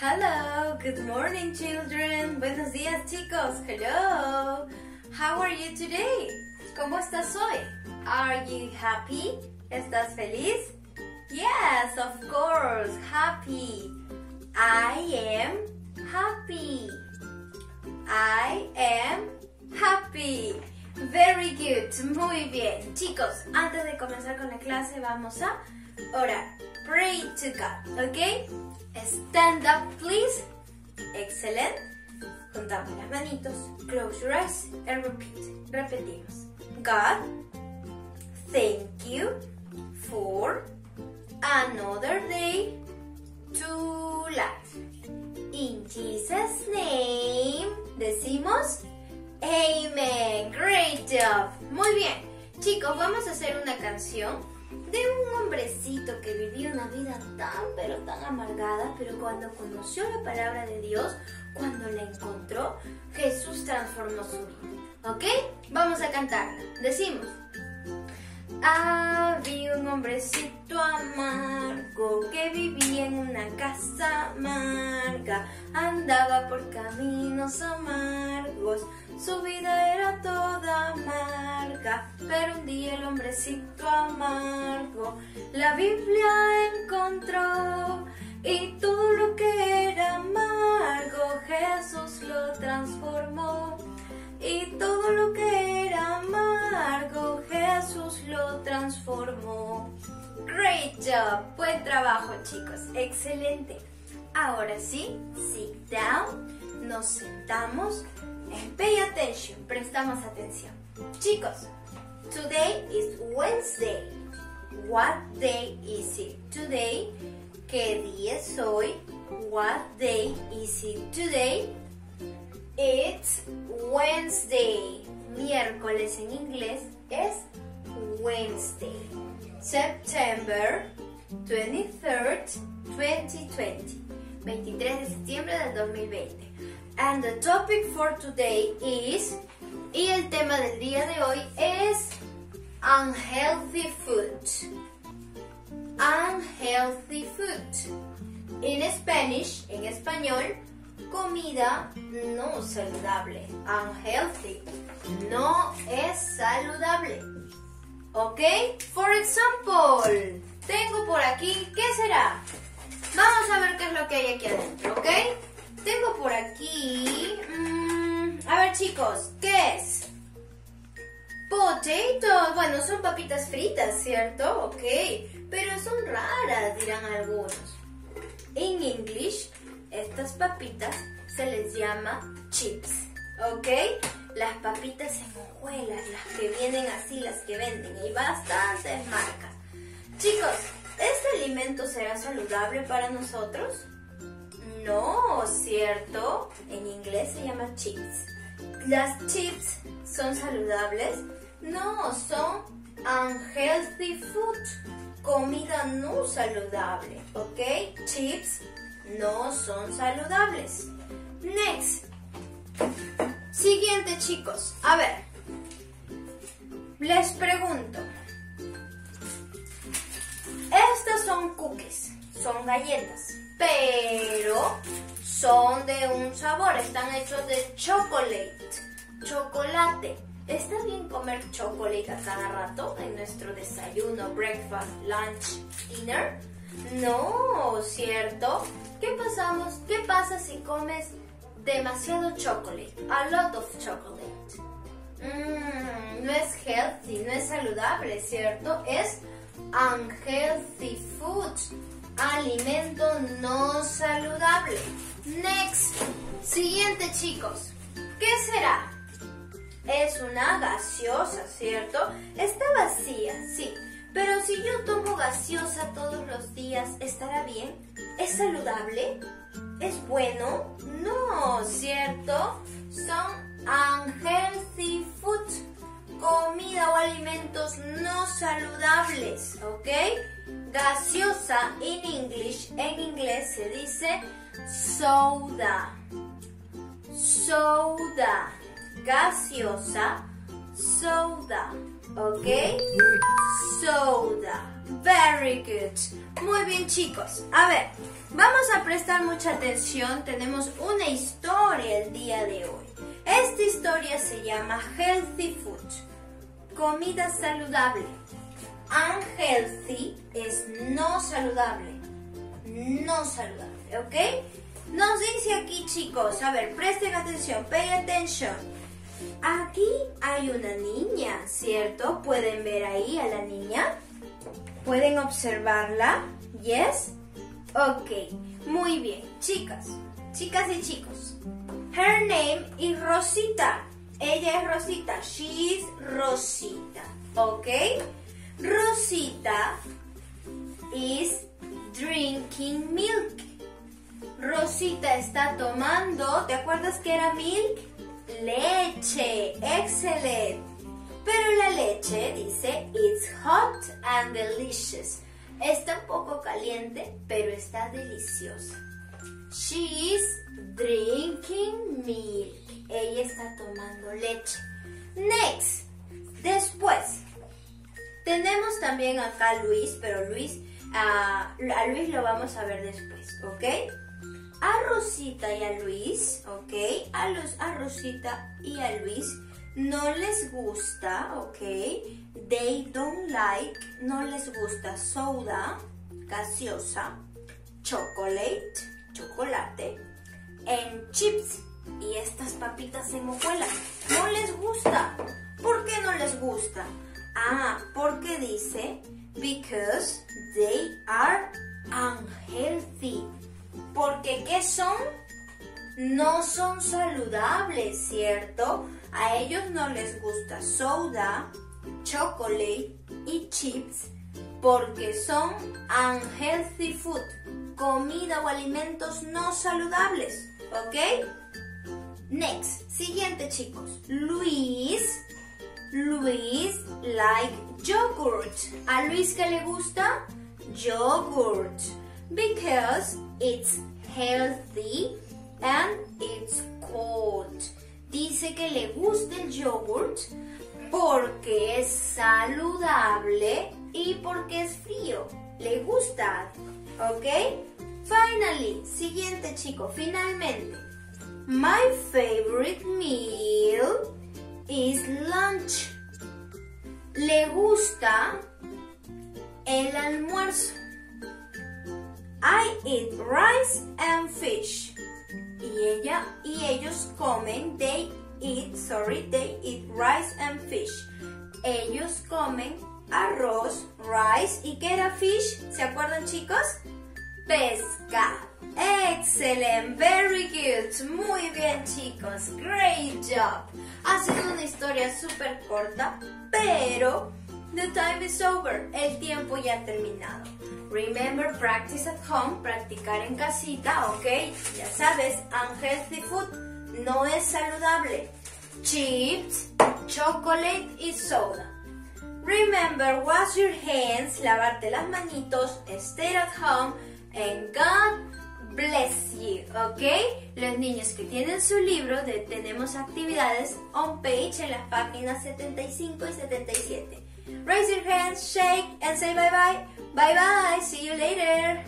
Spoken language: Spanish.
Hello, good morning children. Buenos días chicos. Hello. How are you today? ¿Cómo estás hoy? Are you happy? ¿Estás feliz? Yes, of course, happy. I am happy. I am happy. Very good. Muy bien. Chicos, antes de comenzar con la clase vamos a orar. Pray to God, ¿ok? Stand up, please. Excellent. Juntamos las manitos. Close your eyes and repeat. Repetimos. God, thank you for another day to life. In Jesus' name, decimos Amen. Great job. Muy bien. Chicos, vamos a hacer una canción de un hombrecito que vivía una vida tan pero tan amargada, pero cuando conoció la palabra de Dios, cuando la encontró, Jesús transformó su vida. ¿Ok? Vamos a cantarla. Decimos. Había un hombrecito amargo que vivía en una casa amarga, andaba por caminos amargos, su vida era toda amarga, pero un día el hombrecito amargo la Biblia encontró. Y todo lo que era amargo Jesús lo transformó. Y todo lo que era job. Buen trabajo, chicos. Excelente. Ahora sí, sit down. Nos sentamos. And pay attention. Prestamos atención. Chicos, today is Wednesday. What day is it today? ¿Qué día es hoy? What day is it today? It's Wednesday. Miércoles en inglés es Wednesday. September 23rd, 2020. 23 de septiembre del 2020. And the topic for today is, y el tema del día de hoy es unhealthy food. Unhealthy food. In Spanish, en español, comida no saludable. Unhealthy. No es saludable. ¿Ok? For example, tengo por aquí, ¿qué será? Vamos a ver qué es lo que hay aquí adentro, ¿ok? Tengo por aquí... mmm, a ver chicos, ¿qué es? Potatoes. Bueno, son papitas fritas, ¿cierto? Ok. Pero son raras, dirán algunos. En English, estas papitas se les llama chips, ¿ok? Las papitas en hojuelas, las que vienen así, las que venden, hay bastantes marcas. Chicos, ¿este alimento será saludable para nosotros? No, ¿cierto? En inglés se llama chips. ¿Las chips son saludables? No, son unhealthy food, comida no saludable, ¿ok? Chips no son saludables. Next. Siguiente, chicos. A ver. Les pregunto. Estas son cookies, son galletas, pero son de un sabor, están hechos de chocolate, chocolate. ¿Está bien comer chocolate a cada rato en nuestro desayuno, breakfast, lunch, dinner? No, ¿cierto? ¿Qué pasamos? ¿Qué pasa si comes demasiado chocolate? A lot of chocolate. Mm, no es healthy, no es saludable, ¿cierto? Es unhealthy food. Alimento no saludable. Next. Siguiente, chicos. ¿Qué será? Es una gaseosa, ¿cierto? Está vacía, sí. Pero si yo tomo gaseosa todos los días, ¿estará bien? ¿Es saludable? ¿Es bueno? No, ¿cierto? Son unhealthy food, comida o alimentos no saludables, ¿ok? Gaseosa in English, en inglés se dice soda. Soda. Gaseosa, soda. ¿Ok? Soda. Very good. Muy bien chicos. A ver, vamos a prestar mucha atención. Tenemos una historia el día de hoy. Esta historia se llama Healthy Food. Comida saludable. Unhealthy es no saludable. No saludable, ¿ok? Nos dice aquí chicos, a ver, presten atención, pay attention. Aquí hay una niña, ¿cierto? ¿Pueden ver ahí a la niña? ¿Pueden observarla? ¿Yes? Ok, muy bien. Chicas, chicas y chicos. Her name is Rosita. Ella es Rosita. She's Rosita. ¿Ok? Rosita is drinking milk. Rosita está tomando, ¿te acuerdas que era milk? Leche. Excelente. Pero la leche dice it's hot and delicious. Está un poco caliente, pero está deliciosa. She's drinking milk. Ella está tomando leche. Next. Después. Tenemos también acá a Luis, pero Luis, a Luis lo vamos a ver después, ¿ok? A Rosita y a Luis, ¿ok? A, los, a Rosita y a Luis no les gusta, ¿ok? They don't like, no les gusta soda, gaseosa, chocolate, chocolate, and chips y estas papitas en hojuelas. No les gusta. ¿Por qué no les gusta? Ah, porque dice because No son saludables, ¿cierto? A ellos no les gusta soda, chocolate y chips porque son unhealthy food, comida o alimentos no saludables, ¿ok? Next, siguiente chicos, Luis, Luis like yogurt. ¿A Luis qué le gusta? Yogurt, because it's healthy and it's cold dice que le gusta el yogurt porque es saludable y porque es frío. Le gusta, ¿ok? Finally, siguiente chico, finalmente. My favorite meal is lunch. Le gusta el almuerzo. I eat rice and fish y ella y ellos comen, they eat, sorry, they eat rice and fish. Ellos comen arroz, rice y ¿qué era fish? ¿Se acuerdan chicos? Pesca. Excellent, very good. Muy bien chicos, great job. Ha sido una historia súper corta, pero the time is over. El tiempo ya ha terminado. Remember, practice at home, practicar en casita, ¿ok? Ya sabes, unhealthy food no es saludable. Chips, chocolate y soda. Remember, wash your hands, lavarte las manitos, stay at home, and God bless you, ¿ok? Los niños que tienen su libro de Tenemos Actividades on page en las páginas 75 y 77. Raise your hands, shake, and say bye bye. Bye bye. See you later.